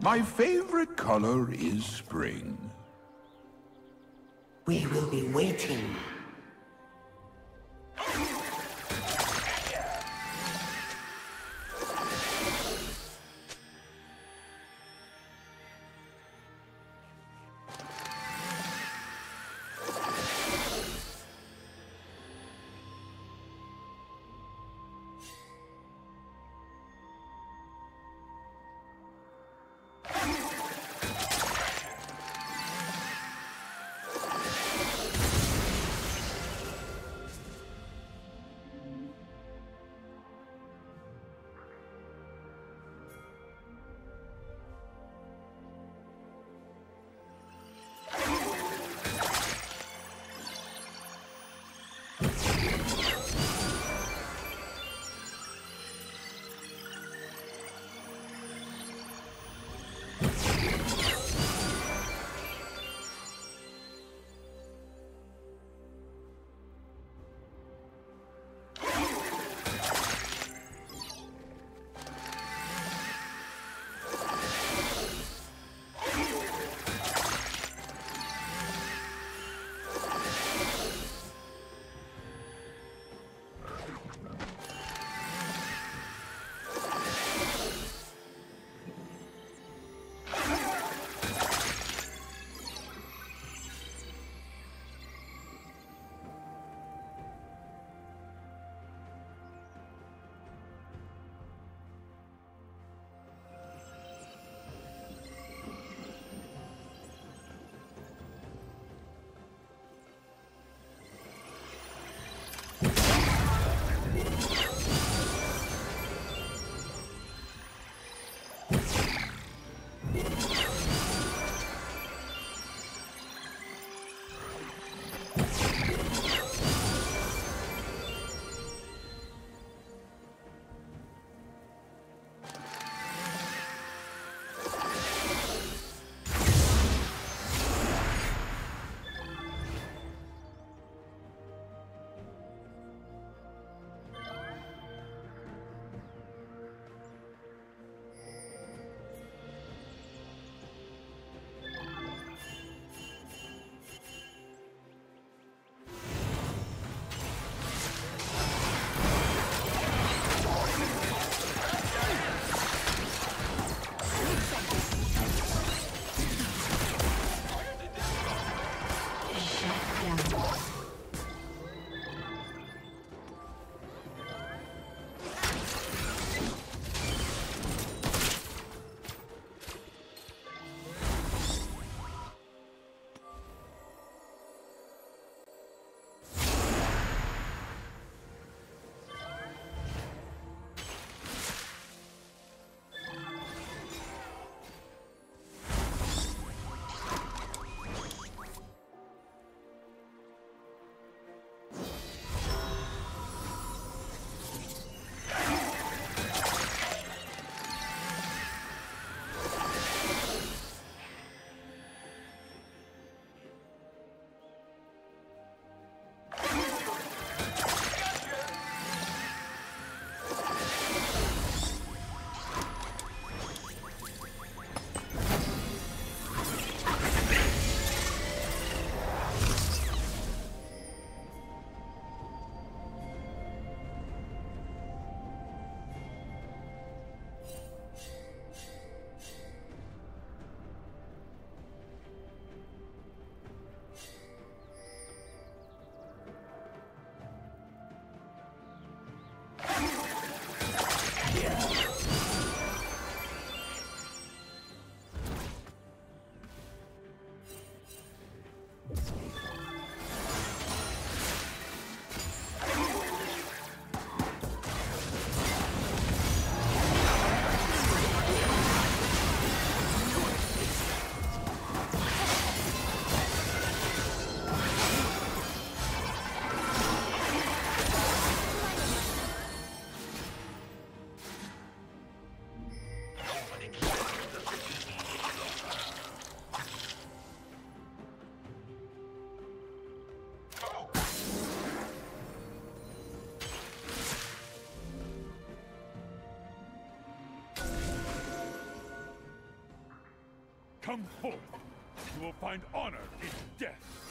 My favorite color is spring. We will be waiting. Come forth. You will find honor in death.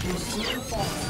Plating will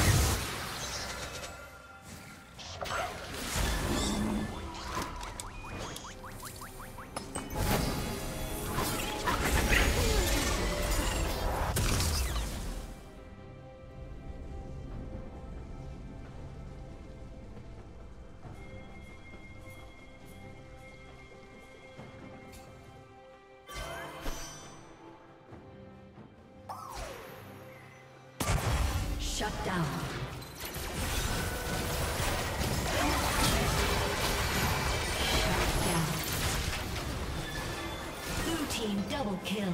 Kill.